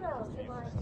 dinner